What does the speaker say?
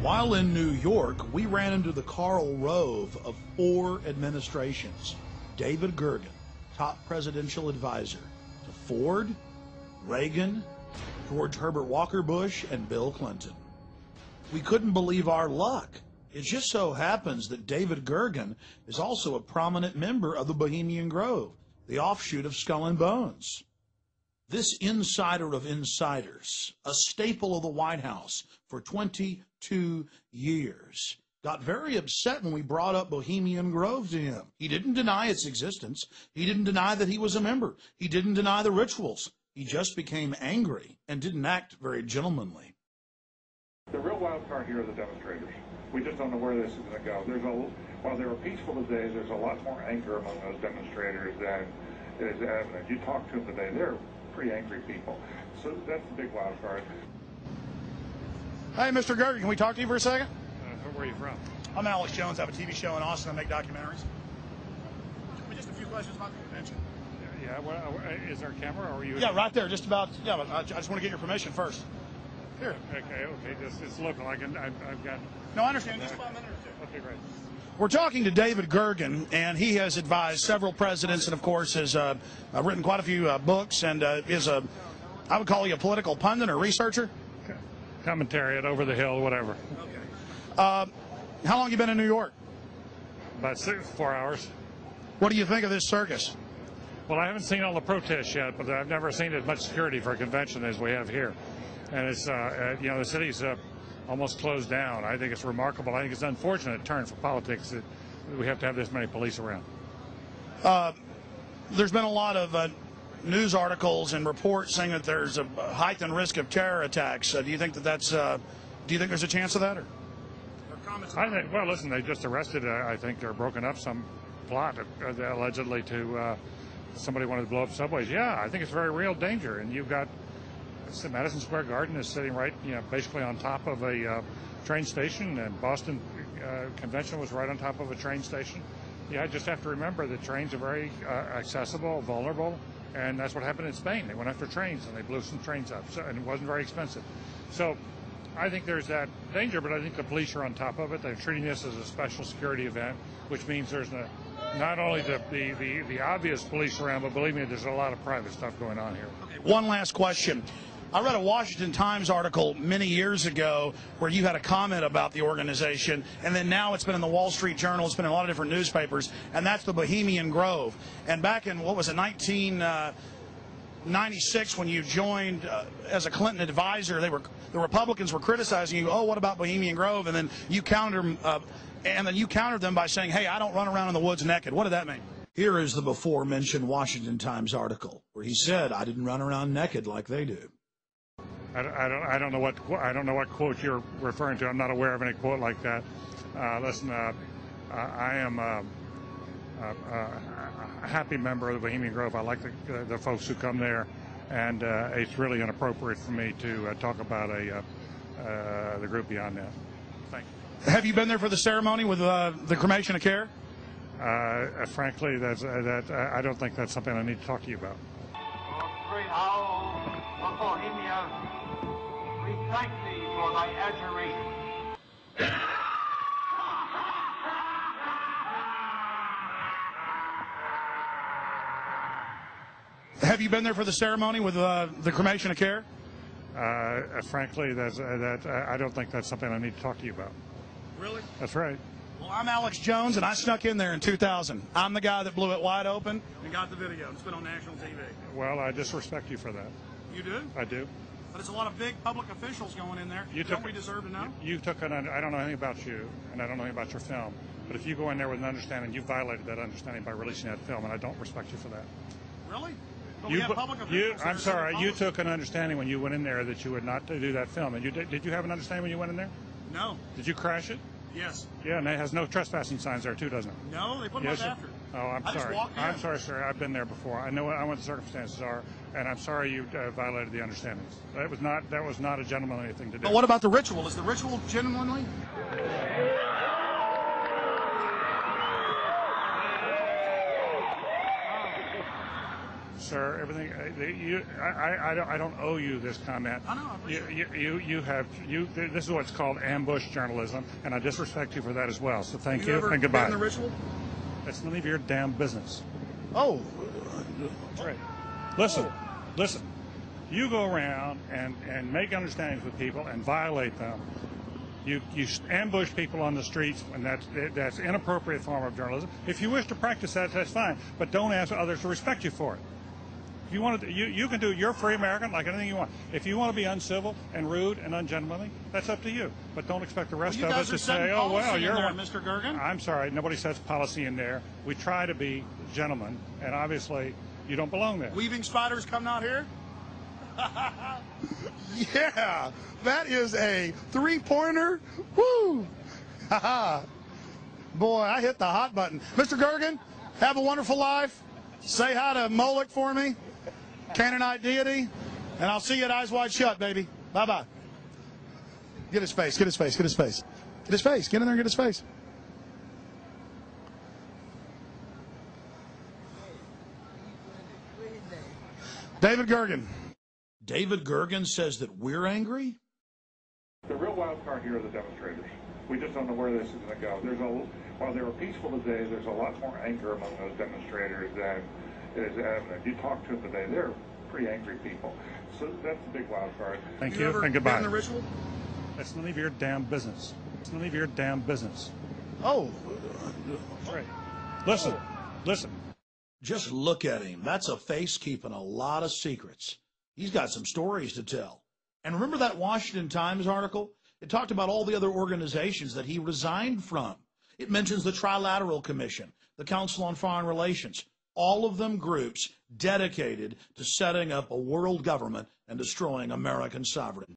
While in New York, we ran into the Karl Rove of four administrations. David Gergen, top presidential advisor to Ford, Reagan, George Herbert Walker Bush, and Bill Clinton. We couldn't believe our luck. It just so happens that David Gergen is also a prominent member of the Bohemian Grove, the offshoot of Skull and Bones. This insider of insiders, a staple of the White House for 22 years, got very upset when we brought up Bohemian Grove to him. He didn't deny its existence. He didn't deny that he was a member. He didn't deny the rituals. He just became angry and didn't act very gentlemanly. The real wild card here are the demonstrators. We just don't know where this is going to go. There's a while they were peaceful today, there's a lot more anger among those demonstrators than is evident. You talk to them today; they're pretty angry people. So that's the big wild card. Hey, Mr. Gergen, can we talk to you for a second? Uh, where are you from? I'm Alex Jones. I have a TV show in Austin. I make documentaries. Just a few questions about the convention. Yeah, well, uh, is there a camera or are you? Yeah, right there. Just about. Yeah, but I just want to get your permission first. Here. Okay, okay. Just it's local. I can. I've, I've got. No, I understand. Just about a minute or two. Okay, great. We're talking to David Gergen, and he has advised several presidents, and of course has uh, uh, written quite a few uh, books, and uh, is a, I would call you a political pundit or researcher. Commentary at Over the Hill, whatever. Okay. Uh, how long you been in New York? About six, four hours. What do you think of this circus? Well, I haven't seen all the protests yet, but I've never seen as much security for a convention as we have here. And it's, uh, uh, you know, the city's uh, almost closed down. I think it's remarkable. I think it's an unfortunate turn for politics that we have to have this many police around. Uh, there's been a lot of uh, news articles and reports saying that there's a heightened risk of terror attacks. Uh, do you think that that's? do you think there's a chance of that? Or, I think. Well, listen, they just arrested. I think they're broken up some plot allegedly to somebody wanted to blow up subways. Yeah, I think it's a very real danger. And you've got Madison Square Garden is sitting right, you know, basically on top of a uh, train station, and Boston uh, Convention was right on top of a train station. Yeah, I just have to remember that trains are very uh, accessible, vulnerable, and that's what happened in Spain. They went after trains and they blew some trains up, so, and it wasn't very expensive. So I think there's that danger, but I think the police are on top of it. They're treating this as a special security event, which means there's a not only the, the, the, the, obvious police around, but believe me, there's a lot of private stuff going on here. One last question. I read a Washington Times article many years ago where you had a comment about the organization, and then now it's been in the Wall Street Journal, it's been in a lot of different newspapers, and that's the Bohemian Grove. And back in, what was it, 1996, uh, when you joined uh, as a Clinton advisor, they were the Republicans were criticizing you. Oh, what about Bohemian Grove? And then you countered, uh, and then you countered them by saying, "Hey, I don't run around in the woods naked." What did that mean? Here is the before mentioned Washington Times article where he said, "I didn't run around naked like they do." I, I don't, I don't know what, I don't know what quote you're referring to. I'm not aware of any quote like that. Uh, listen, uh, I am uh, a happy member of the Bohemian Grove. I like the, the folks who come there, and uh, it's really inappropriate for me to uh, talk about a uh, the group beyond that. Thank you. Have you been there for the ceremony with the cremation of care? frankly, that's, that I don't think that's something I need to talk to you about. Bohemia we thank thee for thy adjuration. Have you been there for the ceremony with uh, the cremation of care? Uh, frankly, that's, uh, that uh, I don't think that's something I need to talk to you about. Really? That's right. Well, I'm Alex Jones, and I snuck in there in 2000. I'm the guy that blew it wide open and got the video. It's been on national TV. Well, I disrespect you for that. You do? I do. But it's a lot of big public officials going in there. You don't took, we deserve to know? You, you took an. I don't know anything about you, and I don't know anything about your film. But if you go in there with an understanding, you violated that understanding by releasing that film, and I don't respect you for that. Really? But you, you, I'm sorry. You took an understanding when you went in there that you would not do that film. And you did, did you have an understanding when you went in there? No. Did you crash it? Yes. Yeah, and it has no trespassing signs there too, doesn't it? No, they put them yes, up after. Oh, I'm I sorry. I'm sorry, sir. I've been there before. I know what, I know what the circumstances are, and I'm sorry you uh, violated the understandings. That was not that was not a gentlemanly thing to do. But what about the ritual? Is the ritual gentlemanly? Sir. Everything uh, you, I, I, I don't, I don't owe you this comment. I know, I you, you, you, you have, you. This is what's called ambush journalism, and I disrespect you for that as well. So thank you, ever and been goodbye. in the ritual? That's none of your damn business. Oh, That's right. Listen, listen. You go around and, and make understandings with people and violate them. You, you ambush people on the streets, and that's that's inappropriate form of journalism. If you wish to practice that, that's fine, but don't ask others to respect you for it. If you want to, you, you can do. You're free American, like anything you want. If you want to be uncivil and rude and ungentlemanly, that's up to you. But don't expect the rest you of us to say, "Oh well, you're there. Mr. Gergen. I'm sorry, nobody sets policy in there. We try to be gentlemen, and obviously, you don't belong there. Weaving spiders come out here? yeah, that is a three pointer. Woo! Boy, I hit the hot button. Mr. Gergen, have a wonderful life. Say hi to Moloch for me, Canaanite deity, and I'll see you at Eyes Wide Shut, baby. Bye bye. Get his face, get his face, get his face. Get his face, get in there and get his face. David Gergen. David Gergen says that we're angry? The real wild card here are the demonstrators. We just don't know where this is going to go. There's a while they were peaceful today. There's a lot more anger among those demonstrators than is evident. You talk to them today; they're pretty angry people. So that's the big wild card. Thank you, and goodbye. ritual? That's none of your damn business. It's none of your damn business. Oh, That's right. Listen, listen. Just look at him. That's a face keeping a lot of secrets. He's got some stories to tell. And remember that Washington Times article? It talked about all the other organizations that he resigned from. It mentions the Trilateral Commission, the Council on Foreign Relations, all of them groups dedicated to setting up a world government and destroying American sovereignty.